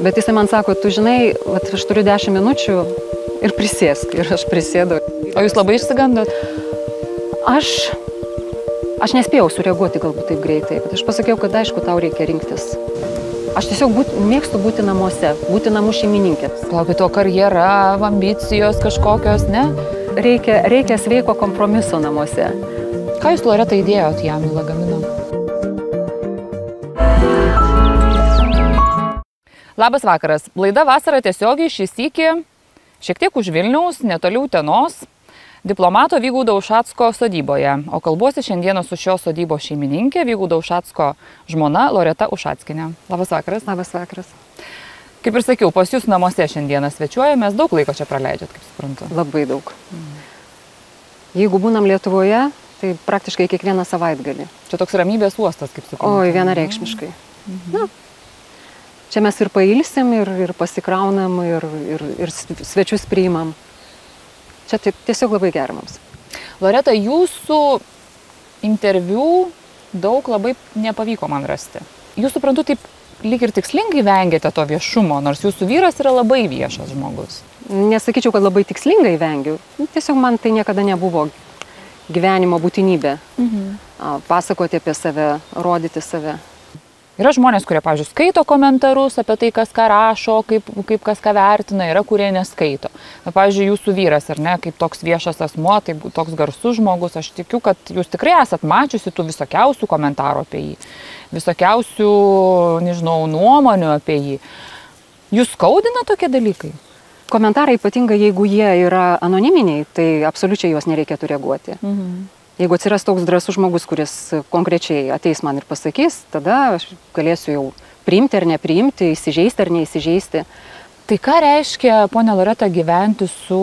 Bet jisai man sako, tu žinai, vat, aš turiu 10 minučių ir prisėsk. Ir aš prisėdu. O jūs labai išsigandot? Aš, aš nespėjau sureaguoti galbūt taip greitai, bet aš pasakiau, kad aišku, tau reikia rinktis. Aš tiesiog būt, mėgstu būti namuose, būti namų šeimininkė. Plaukit, o karjera, ambicijos kažkokios, ne? Reikia, reikia sveiko kompromiso namuose. Ką jūs Loreta įdėjot jam į lagaminą? Labas vakaras. Laida vasara tiesiogiai šį sykį šiek tiek už Vilniaus, netoliau Tenos, diplomato Vygaudo Ušatsko sodyboje. O kalbuosi šiandieną su šios sodybos šeimininkė Vygaudo Ušatsko žmona Loreta Ušatskinė. Labas vakaras. Labas vakaras. Kaip ir sakiau, pas jūs namuose šiandieną svečiuojamės, daug laiko čia praleidžiat, kaip suprantu. Labai daug. Jeigu būnam Lietuvoje, tai praktiškai kiekvieną savaitgalį. Čia toks ramybės uostas, kaip suprantu. Oi, vienareikšmiškai. Na, čia mes ir pailsim, ir, ir pasikraunam, ir, ir, ir svečius priimam. Čia taip, tiesiog labai gera mums. Loreta, jūsų interviu daug labai nepavyko man rasti. Jūs suprantu, taip lyg ir tikslingai vengiate to viešumo, nors jūsų vyras yra labai viešas žmogus. Nesakyčiau, kad labai tikslingai vengiu. Tiesiog man tai niekada nebuvo gyvenimo būtinybė. Mhm. Pasakoti apie save, rodyti save. Yra žmonės, kurie, pavyzdžiui, skaito komentarus apie tai, kas ką rašo, kaip, kaip kas ką vertina, yra, kurie neskaito. Na, pavyzdžiui, jūsų vyras, ar ne, kaip toks viešas asmuo, tai toks garsus žmogus, aš tikiu, kad jūs tikrai esat mačiusi tų visokiausių komentarų apie jį, visokiausių, nežinau, nuomonių apie jį. Jūs skaudina tokie dalykai? Komentarai, ypatingai jeigu jie yra anoniminiai, tai absoliučiai juos nereikėtų reaguoti. Mhm. Jeigu atsiras toks drąsus žmogus, kuris konkrečiai ateis man ir pasakys, tada aš galėsiu jau priimti ar nepriimti, įsižeisti ar neįsižeisti. Tai ką reiškia, ponia Loreta, gyventi su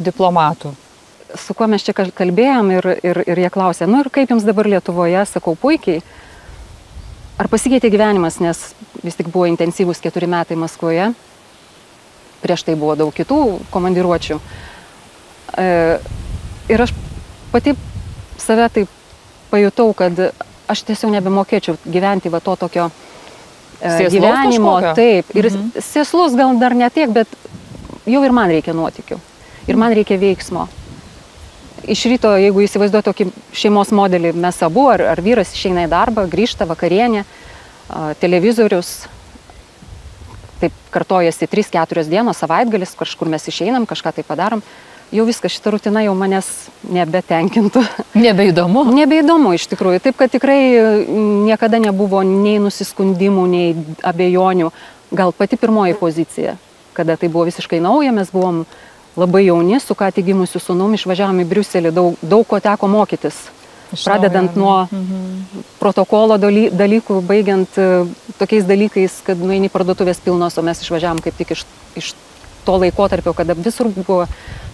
diplomatu? Su kuo mes čia kal- kalbėjom ir, ir, ir jie klausė, nu ir kaip jums dabar Lietuvoje, sakau puikiai. Ar pasikeitė gyvenimas, nes vis tik buvo intensyvūs keturi metai Maskvoje, prieš tai buvo daug kitų komandiruočių. E, ir aš pati save taip pajutau, kad aš tiesiog nebemokėčiau gyventi va to tokio e, gyvenimo. kažkokio? Taip, ir Mhm. sėslus gal dar ne tiek, bet jau ir man reikia nuotikių. Ir man reikia veiksmo. Iš ryto, jeigu įsivaizduoju tokį šeimos modelį, mes abu, ar, ar vyras išeina į darbą, grįžta vakarienė, televizorius, taip kartojasi 3-4 dienos, savaitgalis, kažkur mes išeinam, kažką tai padarom, jau viskas, šita rutina jau manęs nebetenkintų. Nebeįdomu. Nebeįdomu iš tikrųjų. Taip, kad tikrai mm, niekada nebuvo nei nusiskundimų, nei abejonių. Gal pati pirmoji pozicija, kada tai buvo visiškai nauja, mes buvom labai jauni, su ką tik gimusiu sunum, išvažiavome į Briuselį, daug, daug ko teko mokytis. Iš Pradedant nuo Mhm. protokolo daly, dalykų, baigiant e, tokiais dalykais, kad nueini parduotuvės pilnos, o mes išvažiavom kaip tik iš, iš to laikotarpio, kada visur buvo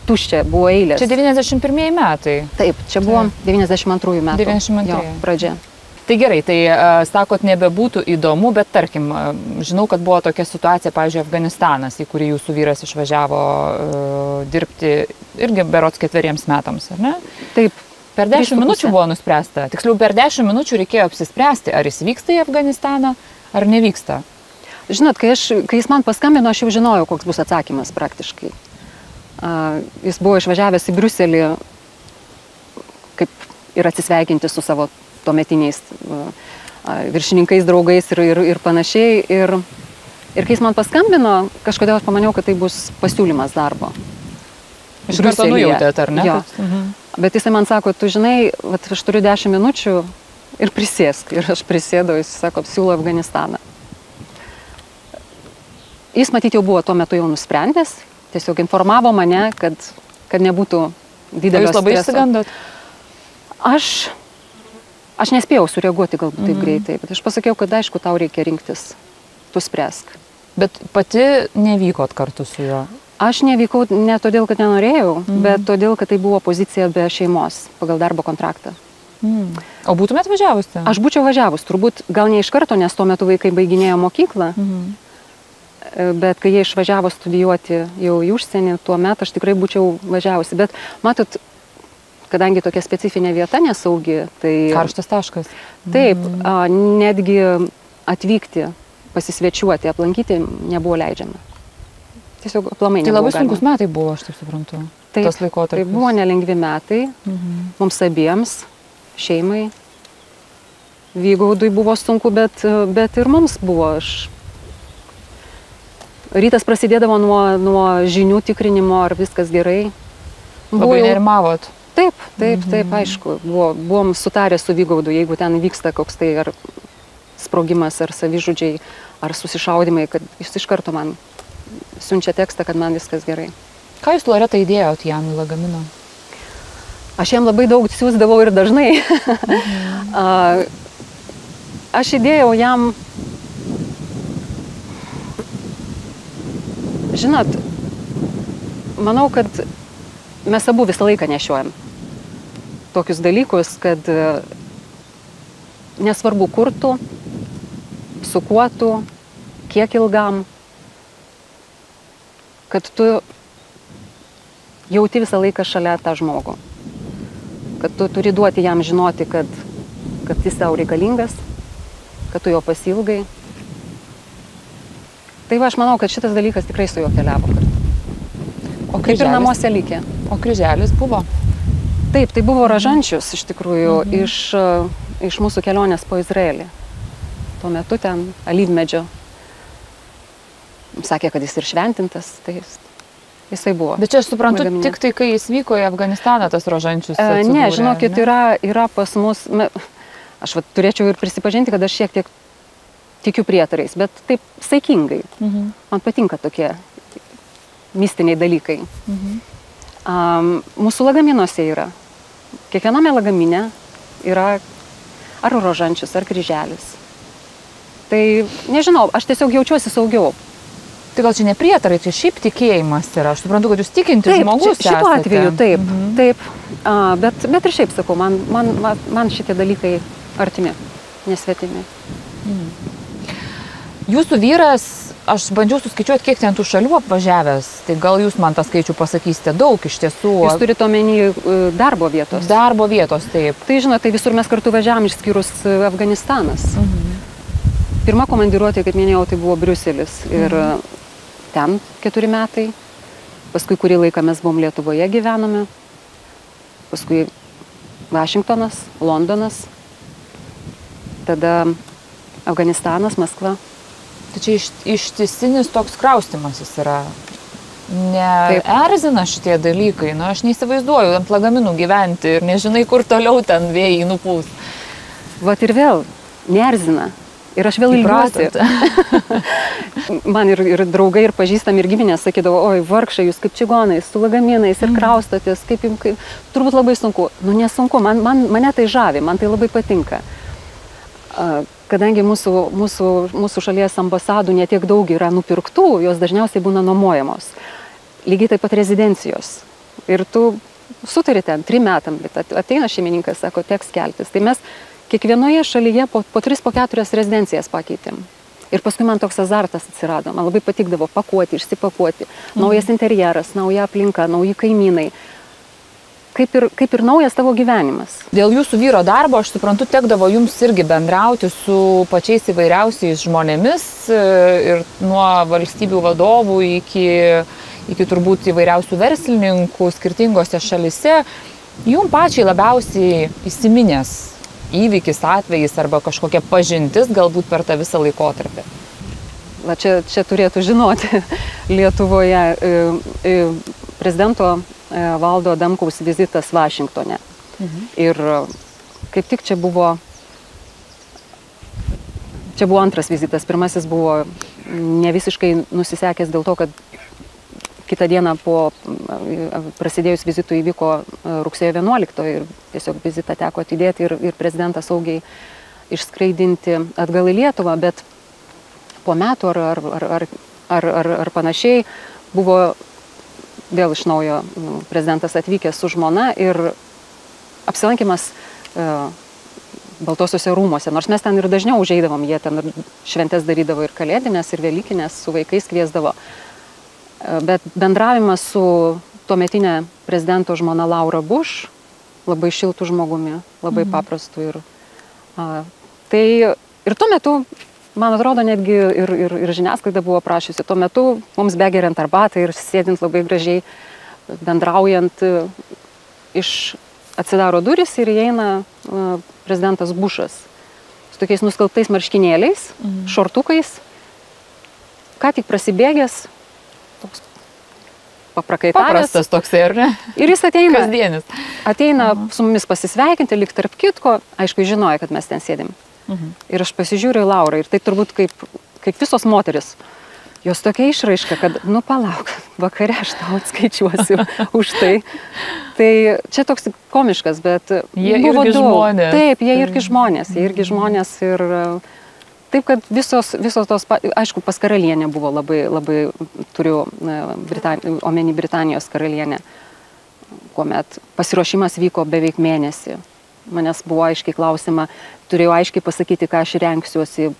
tuščia, buvo eilės. Čia 91 metai. Taip, čia buvo 92 metų. 92. Jo, pradžia. Tai gerai, tai uh, sakot, nebebūtų įdomu, bet tarkim, uh, žinau, kad buvo tokia situacija, pavyzdžiui, Afganistanas, į kurį jūsų vyras išvažiavo uh, dirbti irgi berots ketveriems metams, ar ne? Taip, Per Trys 10 su minučių buvo nuspręsta, tiksliau per 10 minučių reikėjo apsispręsti, ar jis vyksta į Afganistaną, ar nevyksta. Žinot, kai, aš, kai jis man paskambino, aš jau žinojau, koks bus atsakymas praktiškai. A, jis buvo išvažiavęs į Briuselį, kaip ir atsisveikinti su savo tuometiniais a, viršininkais, draugais ir, ir, ir panašiai. Ir, ir kai jis man paskambino, kažkodėl aš pamaniau, kad tai bus pasiūlymas darbo. Iš karto nujautėt, ar ne? Jo. Mhm. Bet jisai man sako, tu žinai, vat, aš turiu 10 minučių ir prisėsk. Ir aš prisėdau, jis sako, siūlo Afganistaną. Jis matyti jau buvo tuo metu jau nusprendęs, tiesiog informavo mane, kad, kad nebūtų didelio jūs labai išsigandot? Aš, aš nespėjau sureaguoti galbūt taip Mhm. greitai, bet aš pasakiau, kad aišku, tau reikia rinktis, tu spręsk. Bet pati nevykot kartu su juo. Aš nevykau ne todėl, kad nenorėjau, Mhm. bet todėl, kad tai buvo pozicija be šeimos pagal darbo kontraktą. Mm. O būtumėt važiavusi? Aš būčiau važiavus, turbūt gal ne iš karto, nes tuo metu vaikai baiginėjo mokyklą, Mhm. Bet kai jie išvažiavo studijuoti jau į užsienį, tuo metu aš tikrai būčiau važiavusi. Bet matot, kadangi tokia specifinė vieta nesaugi, tai Karštas taškas. taip, a, netgi atvykti pasisvečiuoti, aplankyti nebuvo leidžiama. Tiesiog aplamai Tai labai sunkus metai buvo, aš taip suprantu. Taip, tas laikotarpis. Tai buvo nelengvi metai Mhm. mums abiems, šeimai. Vygaudui buvo sunku, bet, bet ir mums buvo. Aš... Rytas prasidėdavo nuo, nuo žinių tikrinimo, ar viskas gerai. Labai jau- nerimavot. Taip, taip, taip, aišku. Buvo, buvom sutarę su Vygaudu, jeigu ten vyksta koks tai ar sprogimas, ar savižudžiai, ar susišaudimai, kad jis iš karto man siunčia tekstą, kad man viskas gerai. Ką jūs Loreta įdėjot jam į lagaminą? Aš jam labai daug siūsdavau ir dažnai. A, Aš įdėjau jam, žinot, manau, kad mes abu visą laiką nešiojam tokius dalykus, kad e, nesvarbu kur tu, su kuo tu, kiek ilgam, kad tu jauti visą laiką šalia tą žmogų. Kad tu turi duoti jam žinoti, kad, kad jis tau reikalingas, kad tu jo pasilgai. Tai va, aš manau, kad šitas dalykas tikrai su juo keliavo kartu. O Kaip ir namuose likė. O kryželis buvo. Taip, tai buvo ražančius iš tikrųjų Mhm. iš, iš mūsų kelionės po Izraelį. Tuo metu ten alyvmedžio. Sakė, kad jis ir šventintas, tai jis, jisai buvo. Bet čia aš suprantu, Lagaminą. tik tai, kai jis vyko į Afganistaną, tas rožančius. E, Ne, atsidūrė, žinokit, ne? yra, yra pas mus, aš vat, turėčiau ir prisipažinti, kad aš šiek tiek tikiu prietarais, bet taip saikingai. Mhm. Man patinka tokie mistiniai dalykai. Mhm. Um, mūsų lagaminuose yra. Kiekviename lagamine yra ar rožančius, ar kryželis. Tai nežinau, aš tiesiog jaučiuosi saugiau. Tai gal čia ne prietarai, čia šiaip tikėjimas yra. Aš suprantu, kad jūs tikintis Taip, žmogus. ši- šituo esate. atveju taip. Mhm. taip. A, bet, bet ir šiaip sakau, man, man, man, šitie dalykai artimi, nesvetimi. Jūsų vyras, aš bandžiau suskaičiuoti, kiek ten tų šalių apvažiavęs. Tai gal jūs man tą skaičių pasakysite daug iš tiesų. Jūs turite omeny e, darbo vietos. Darbo vietos, taip. Tai žinote, tai visur mes kartu važiavam išskyrus e, Afganistanas. Mhm. Pirma komandiruotė, kaip minėjau, tai buvo Briuselis. Ir e, ten keturi metai. Paskui kurį laiką mes buvom Lietuvoje gyvenome. Paskui Vašingtonas, Londonas. Tada Afganistanas, Maskva. Tai čia iš, ištisinis toks kraustimasis yra. Ne Taip. erzina šitie dalykai, nu aš neįsivaizduoju ant lagaminų gyventi ir nežinai, kur toliau ten vėjai nupūs. Vat ir vėl, nerzina. Ir aš vėl ilgiuosi. Man ir, ir draugai, ir pažįstami, ir giminės sakydavo, oi, vargšai, jūs kaip čigonai, su lagaminais ir kraustotės, kaip jums, kaip... turbūt labai sunku. Nu, nesunku, man, man, mane tai žavi, man tai labai patinka. A, Kadangi mūsų, mūsų, mūsų šalies ambasadų netiek daug yra nupirktų, jos dažniausiai būna nuomojamos. Lygiai taip pat rezidencijos. Ir tu sutari ten trim metam, bet at- ateina šeimininkas, sako, teks keltis. Tai mes kiekvienoje šalyje po, po tris, po keturias rezidencijas pakeitėm. Ir paskui man toks azartas atsirado. Man labai patikdavo pakuoti, išsipakuoti. Naujas interjeras, nauja aplinka, nauji kaimynai. Kaip ir, kaip ir naujas tavo gyvenimas. Dėl jūsų vyro darbo, aš suprantu, tekdavo jums irgi bendrauti su pačiais įvairiausiais žmonėmis e, ir nuo valstybių vadovų iki, iki turbūt įvairiausių verslininkų skirtingose šalise. Jums pačiai labiausiai įsiminęs įvykis, atvejis arba kažkokia pažintis galbūt per tą visą laikotarpį. Va čia, čia turėtų žinoti Lietuvoje e, e, prezidento valdo Damkaus vizitas Vašingtone. Mhm. Ir e, kaip tik čia buvo, čia buvo antras vizitas. Pirmasis buvo ne visiškai nusisekęs dėl to, kad kitą dieną po e, prasidėjus vizitui įvyko e, rugsėjo 11 ir tiesiog vizitą teko atidėti ir, ir prezidentą saugiai išskraidinti atgal į Lietuvą, bet po metų ar, ar, ar, ar, ar, ar, ar panašiai buvo vėl iš naujo mm, prezidentas atvykęs su žmona ir apsilankimas e, Baltosiuose rūmose, nors mes ten ir dažniau užeidavom, jie ten ir šventės darydavo ir kalėdinės, ir velykinės, su vaikais kviesdavo. E, Bet bendravimas su tuometinė prezidento žmona Laura Bush, labai šiltų žmogumi, labai Mhm. paprastu ir a, tai ir tuo metu man atrodo, netgi ir, ir, ir žiniasklaida buvo prašysi. Tuo metu mums begeriant arbatą ir sėdint labai gražiai, bendraujant, iš atsidaro duris ir įeina prezidentas Bušas su tokiais nuskaltais marškinėliais, mhm. šortukais, ką tik prasibėgęs, toks paprakaitavęs. Paprastas toksai, ar ne? Ir jis ateina. Kasdienis. Ateina Aha. su mumis pasisveikinti, lik tarp kitko, aišku, žinoja, kad mes ten sėdim. Mhm. Ir aš pasižiūriu į Laurą ir tai turbūt kaip, kaip visos moteris. Jos tokia išraiška, kad, nu palauk, vakare aš tau atskaičiuosiu už tai. Tai čia toks komiškas, bet jie buvo irgi daug. žmonės. Taip, jie irgi žmonės, jie irgi žmonės ir taip, kad visos, visos tos, aišku, pas karalienę buvo labai, labai turiu Britan, omeny Britanijos karalienę, kuomet pasiruošimas vyko beveik mėnesį manęs buvo aiškiai klausima, turėjau aiškiai pasakyti, ką aš renksiuosi,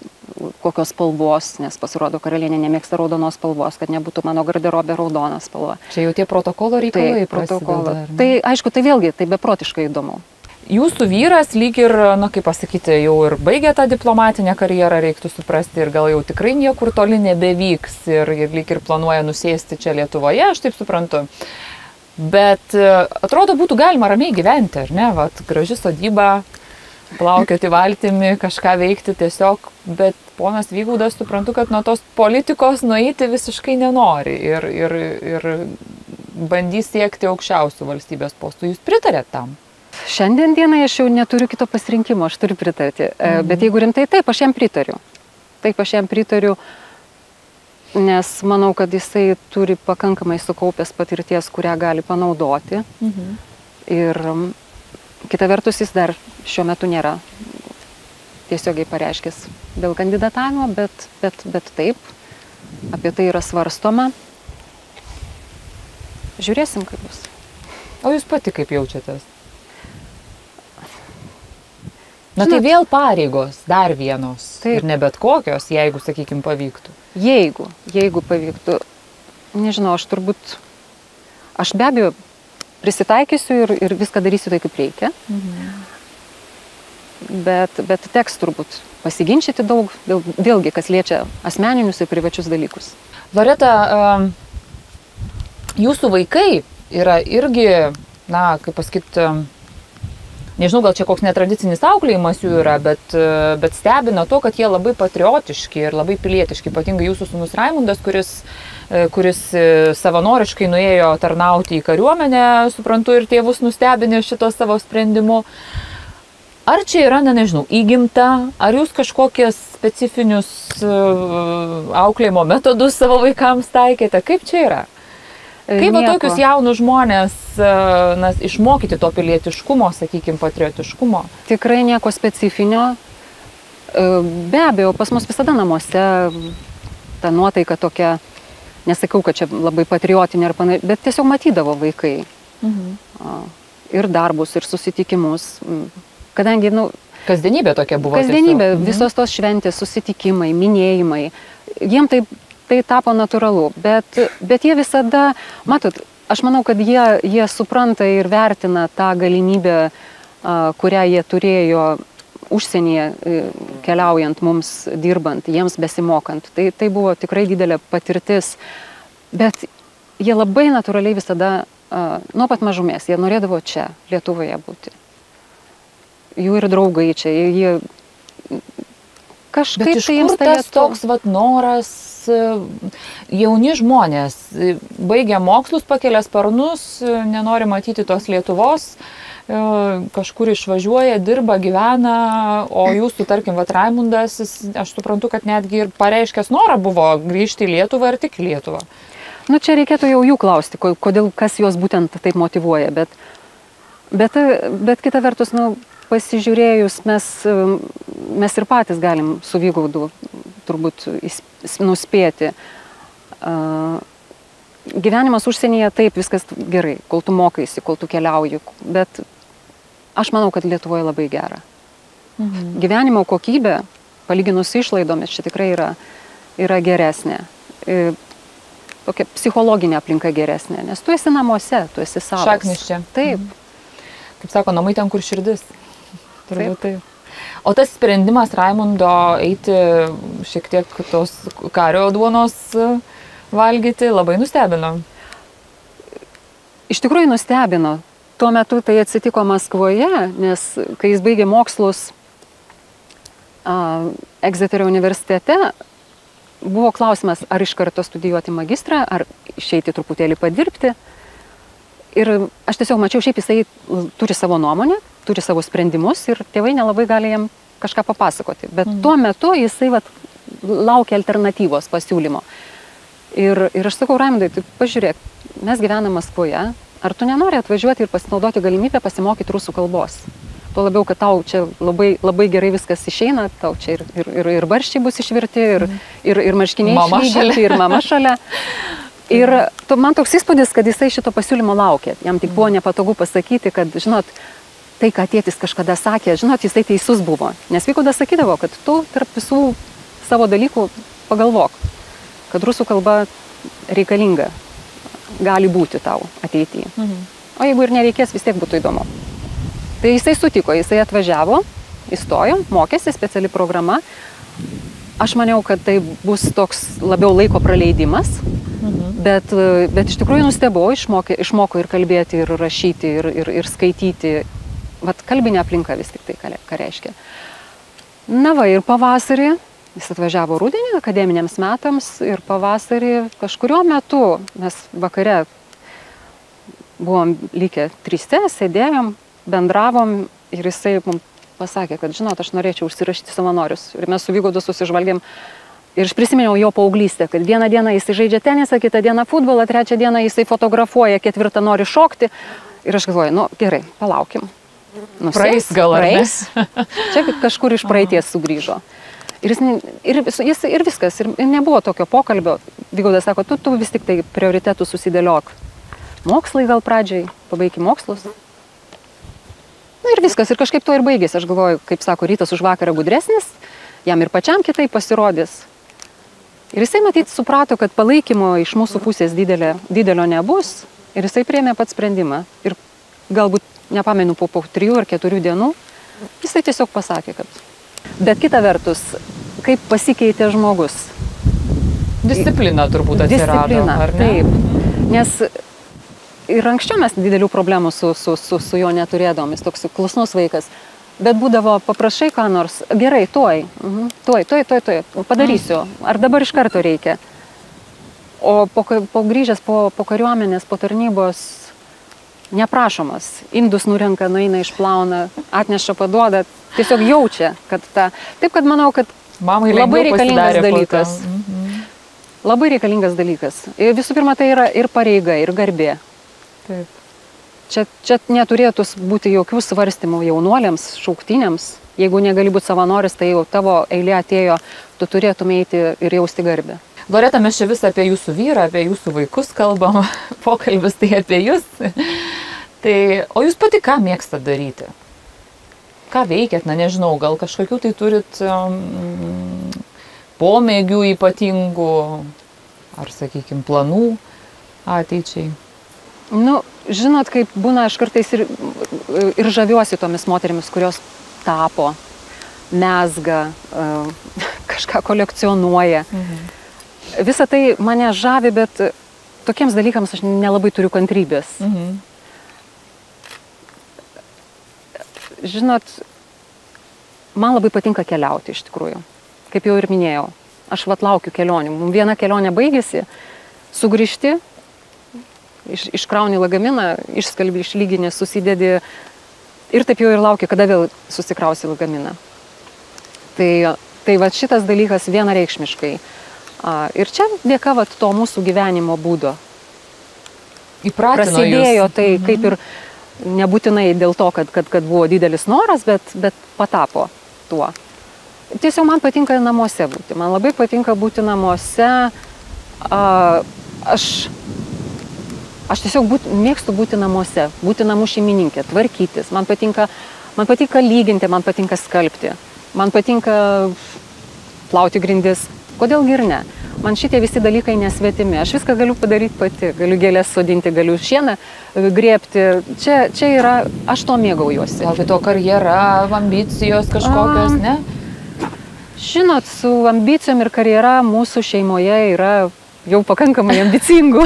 kokios spalvos, nes pasirodo, karalienė nemėgsta raudonos spalvos, kad nebūtų mano garderobė raudona spalva. Čia jau tie protokolo reikalai. Tai, protokolo. Tai aišku, tai vėlgi, tai beprotiškai įdomu. Jūsų vyras lyg ir, na kaip pasakyti, jau ir baigė tą diplomatinę karjerą, reiktų suprasti, ir gal jau tikrai niekur toli nebevyks ir, ir lyg ir planuoja nusėsti čia Lietuvoje, aš taip suprantu. Bet e, atrodo, būtų galima ramiai gyventi, ar ne? Vat, graži sodyba, plaukioti valtimi, kažką veikti tiesiog, bet ponas Vygaudas suprantu, kad nuo tos politikos nueiti visiškai nenori ir, ir, ir bandys siekti aukščiausių valstybės postų. Jūs pritarėt tam? Šiandien dienai aš jau neturiu kito pasirinkimo, aš turiu pritarti. E, mhm. Bet jeigu rimtai, taip, aš jam pritariu. Taip, aš jam pritariu. Nes manau, kad jisai turi pakankamai sukaupęs patirties, kurią gali panaudoti. Mhm. Ir kita vertus, jis dar šiuo metu nėra tiesiogiai pareiškęs dėl kandidatavimo, bet, bet, bet taip, apie tai yra svarstoma. Žiūrėsim, kaip bus. O jūs pati kaip jaučiatės? Na tai Žinot, tai vėl pareigos, dar vienos. Taip. Ir ne bet kokios, jeigu, sakykime, pavyktų. Jeigu, jeigu pavyktų. Nežinau, aš turbūt, aš be abejo prisitaikysiu ir, ir viską darysiu tai, kaip reikia. Mhm. Bet, bet teks turbūt pasiginčyti daug, dėl, vėlgi, kas liečia asmeninius ir privačius dalykus. Loreta, jūsų vaikai yra irgi, na, kaip pasakyti, nežinau, gal čia koks netradicinis auklėjimas jų yra, bet, bet stebina to, kad jie labai patriotiški ir labai pilietiški, ypatingai jūsų sunus Raimundas, kuris, kuris savanoriškai nuėjo tarnauti į kariuomenę, suprantu, ir tėvus nustebinė šito savo sprendimu. Ar čia yra, na nežinau, įgimta, ar jūs kažkokias specifinius auklėjimo metodus savo vaikams taikėte, kaip čia yra? Kaip va tokius jaunus žmonės e, na, išmokyti to pilietiškumo, sakykime, patriotiškumo? Tikrai nieko specifinio. E, be abejo, pas mus visada namuose ta nuotaika tokia, nesakau, kad čia labai patriotinė ar panašiai, bet tiesiog matydavo vaikai. Mhm. Ir darbus, ir susitikimus. Kadangi, na, nu, Kasdienybė tokia buvo. Kasdienybė, tiesiog. Mhm. visos tos šventės, susitikimai, minėjimai. Jiem tai tai tapo natūralu. Bet, bet jie visada, matot, aš manau, kad jie, jie supranta ir vertina tą galimybę, kurią jie turėjo užsienyje keliaujant mums dirbant, jiems besimokant. Tai, tai buvo tikrai didelė patirtis. Bet jie labai natūraliai visada, nuo pat mažumės, jie norėdavo čia, Lietuvoje būti. Jų ir draugai čia, jie kažkaip Bet tai jiems tai toks vat, noras E, jauni žmonės e, baigia mokslus, pakelia sparnus, e, nenori matyti tos Lietuvos, kažkur išvažiuoja, dirba, gyvena, o jūsų, tarkim, Vatraimundas, aš suprantu, kad netgi ir pareiškęs norą buvo grįžti į Lietuvą ir tik į Lietuvą. Nu, čia reikėtų jau jų klausti, kodėl, kas juos būtent taip motivuoja, bet, bet, bet kita vertus, nu, pasižiūrėjus, mes, mes ir patys galim su Vygaudu turbūt nuspėti. Gyvenimas užsienyje taip, viskas gerai, kol tu mokaisi, kol tu keliauji, bet aš manau, kad Lietuvoje labai gera. Mhm. Gyvenimo kokybė, palyginus išlaidomis, čia tikrai yra, yra geresnė. E, tokia psichologinė aplinka geresnė, nes tu esi namuose, tu esi savo. Šaknis čia. Taip. Mhm. Kaip sako, namai ten, kur širdis. Turbūt taip. taip. O tas sprendimas Raimundo eiti šiek tiek tos kario duonos valgyti labai nustebino. Iš tikrųjų nustebino. Tuo metu tai atsitiko Maskvoje, nes kai jis baigė mokslus uh, Exeterio universitete, buvo klausimas, ar iš karto studijuoti magistrą, ar išeiti truputėlį padirbti. Ir aš tiesiog mačiau, šiaip jisai turi savo nuomonę, turi savo sprendimus ir tėvai nelabai gali jam kažką papasakoti. Bet mhm. tuo metu jisai vat, laukia alternatyvos pasiūlymo. Ir, ir aš sakau, Raimdai, tai pažiūrėk, mes gyvename Maskvoje, ar tu nenori atvažiuoti ir pasinaudoti galimybę pasimokyti rusų kalbos? Tuo labiau, kad tau čia labai, labai gerai viskas išeina, tau čia ir, ir, ir, ir barščiai bus išvirti, ir, mhm. ir, ir marškiniai išlygyti, ir mama šalia. Ir to, man toks įspūdis, kad jisai šito pasiūlymo laukė. Jam tik buvo nepatogu pasakyti, kad, žinot, tai, ką tėtis kažkada sakė, žinot, jisai teisus buvo. Nes Vykudas sakydavo, kad tu tarp visų savo dalykų pagalvok, kad rusų kalba reikalinga, gali būti tau ateityje. Mhm. O jeigu ir nereikės, vis tiek būtų įdomu. Tai jisai sutiko, jisai atvažiavo, įstojo, mokėsi speciali programa. Aš maniau, kad tai bus toks labiau laiko praleidimas, Bet, bet iš tikrųjų nustebau, išmokė, išmoko ir kalbėti, ir rašyti, ir, ir, ir skaityti. Vat kalbinė aplinka vis tik tai ką reiškia. Na va, ir pavasarį, jis atvažiavo rudenį akademiniams metams ir pavasarį kažkurio metu mes vakare buvom likę tryste, sėdėjom, bendravom ir jisai mums pasakė, kad žinot, aš norėčiau užsirašyti savanorius. Ir mes su Vygodu susižvalgėm, Ir aš prisiminiau jo paauglystę, kad vieną dieną jisai žaidžia tenisą, kitą dieną futbolą, trečią dieną jisai fotografuoja, ketvirtą nori šokti. Ir aš galvoju, nu gerai, palaukim. Nusės, praeis gal praeis. Čia kažkur iš praeities sugrįžo. Ir, jis, ir, jis, ir viskas, ir nebuvo tokio pokalbio. Vygaudas sako, tu, tu vis tik tai prioritetų susidėliok. Mokslai gal pradžiai, pabaigi mokslus. Na ir viskas, ir kažkaip to ir baigėsi. Aš galvoju, kaip sako, rytas už vakarą gudresnis, jam ir pačiam kitai pasirodys. Ir jisai matyt suprato, kad palaikymo iš mūsų pusės didelė, didelio nebus ir jisai priemė pat sprendimą. Ir galbūt, nepamenu, po, po trijų ar keturių dienų jisai tiesiog pasakė, kad. Bet kita vertus, kaip pasikeitė žmogus. Disciplina turbūt atsirado. Disciplina, taip. Nes ir anksčiau mes didelių problemų su, su, su, su juo neturėdom, jis toks klusnus vaikas. Bet būdavo, paprašai ką nors, gerai, tuoj, mhm, tuoj, tuoj, tuoj, tuoj, padarysiu, ar dabar iš karto reikia. O po, po grįžęs po, po kariuomenės, po tarnybos, neprašomas, indus nurenka, nueina, išplauna, atneša, paduoda, tiesiog jaučia, kad ta. Taip, kad manau, kad Mamai labai reikalingas dalykas. Mhm. Labai reikalingas dalykas. Ir visų pirma, tai yra ir pareiga, ir garbė. Taip. Čia, čia neturėtų būti jokių svarstymų jaunuoliams, šauktiniams. Jeigu negali būti savanoris, tai jau tavo eilė atėjo, tu turėtum eiti ir jausti garbę. Loreta, mes čia vis apie jūsų vyrą, apie jūsų vaikus kalbam, pokalbis tai apie jūs. Tai, o jūs pati ką mėgstat daryti? Ką veikėt, na nežinau, gal kažkokių tai turit um, pomėgių ypatingų, ar sakykime, planų ateičiai? Nu, žinot, kaip būna, aš kartais ir, ir žaviuosi tomis moterimis, kurios tapo, mesga, kažką kolekcionuoja. Mhm. Visą tai mane žavi, bet tokiems dalykams aš nelabai turiu kantrybės. Mhm. Žinot, man labai patinka keliauti iš tikrųjų. Kaip jau ir minėjau, aš vat laukiu kelionių. Viena kelionė baigėsi, sugrįžti, iš, iškrauni lagaminą, išskalbi, išlyginį, susidedi ir taip jau ir lauki, kada vėl susikrausi lagaminą. Tai, tai va šitas dalykas vienareikšmiškai. Ir čia dėka va to mūsų gyvenimo būdo. Įpratino Prasidėjo jūs. tai mhm. kaip ir nebūtinai dėl to, kad, kad, kad buvo didelis noras, bet, bet patapo tuo. Tiesiog man patinka namuose būti. Man labai patinka būti namuose. A, aš Aš tiesiog būt, mėgstu būti namuose, būti namų šeimininkė, tvarkytis. Man patinka, man patinka lyginti, man patinka skalbti, man patinka plauti grindis. Kodėl ir ne? Man šitie visi dalykai nesvetimi. Aš viską galiu padaryti pati, galiu gėlės sodinti, galiu šieną e, griebti. Čia, čia yra, aš to mėgaujuosi. Gal tai to karjera, ambicijos kažkokios, A. ne? Žinot, su ambicijom ir karjera mūsų šeimoje yra jau pakankamai ambicingų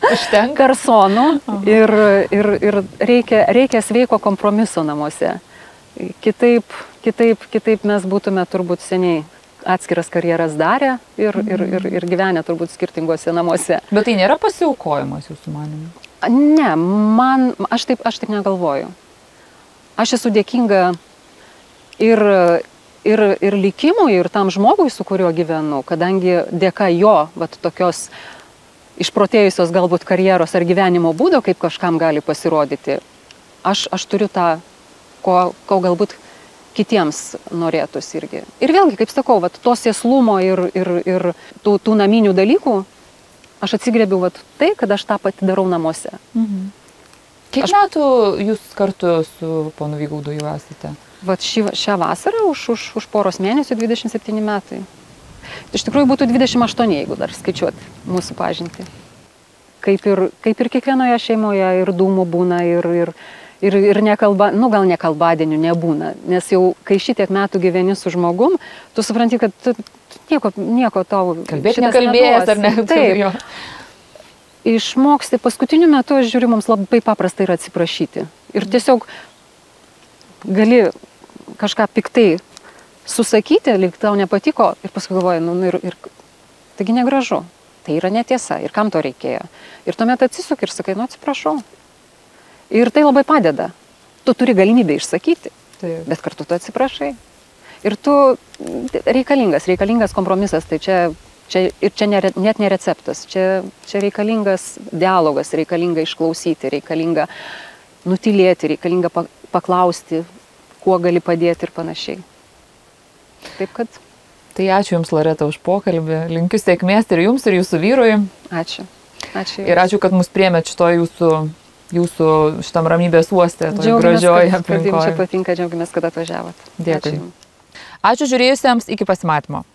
personų ir, ir, ir reikia, reikia sveiko kompromiso namuose. Kitaip, kitaip, kitaip mes būtume turbūt seniai atskiras karjeras darę ir, ir, ir, ir gyvenę turbūt skirtingose namuose. Bet tai nėra pasiaukojimas jūsų manimu. Ne, man, aš taip, aš taip negalvoju. Aš esu dėkinga ir, ir, ir likimui, ir tam žmogui, su kuriuo gyvenu, kadangi dėka jo, vat tokios išprotėjusios galbūt karjeros ar gyvenimo būdo, kaip kažkam gali pasirodyti, aš, aš turiu tą, ko, ko galbūt kitiems norėtųsi irgi. Ir vėlgi, kaip sakau, vat, to sėslumo ir, ir, ir tų, tų naminių dalykų aš atsigrėbiau vat, tai, kad aš tą pati darau namuose. Mhm. Kiek Aš- metų jūs kartu su ponu Vygaudu jau esate? Vat šį, šią vasarą už, už, už poros mėnesių 27 metai. Iš tikrųjų būtų 28, jeigu dar skaičiuoti mūsų pažinti. Kaip ir, kaip ir kiekvienoje šeimoje ir dūmų būna ir, ir, ir, ir nekalba, nu gal nekalbadienių nebūna. Nes jau kai šitiek metų gyveni su žmogum, tu supranti, kad tu, nieko, nieko tau. Kalbėti nekalbėjęs ar ne? Taip, Jo. išmoksti paskutiniu metu, aš žiūriu, mums labai paprasta yra atsiprašyti. Ir tiesiog gali kažką piktai susakyti, lyg tau nepatiko ir paskui galvoji, nu, nu ir, ir taigi negražu. Tai yra netiesa. Ir kam to reikėjo. Ir tuomet atsisuk ir sakai, nu atsiprašau. Ir tai labai padeda. Tu turi galimybę išsakyti, Taip. bet kartu tu atsiprašai. Ir tu reikalingas, reikalingas kompromisas, tai čia, čia ir čia nere, net ne receptas, čia, čia reikalingas dialogas, reikalinga išklausyti, reikalinga nutilėti, reikalinga pa, paklausti, kuo gali padėti ir panašiai. Taip kad Tai ačiū Jums, Loreta, už pokalbį. Linkiu sėkmės ir Jums, ir Jūsų vyrui. ačiū. Ačiū. Ir ačiū, kad mus priemėt šito jūsų, jūsų šitam ramybės uostė, toje gražioje kad, kad jums čia aplinkoje. patinka, džiaugiamės, kad atvažiavot. Dėkui. Ačiū. Ačiū žiūrėjusiems, iki pasimatymo.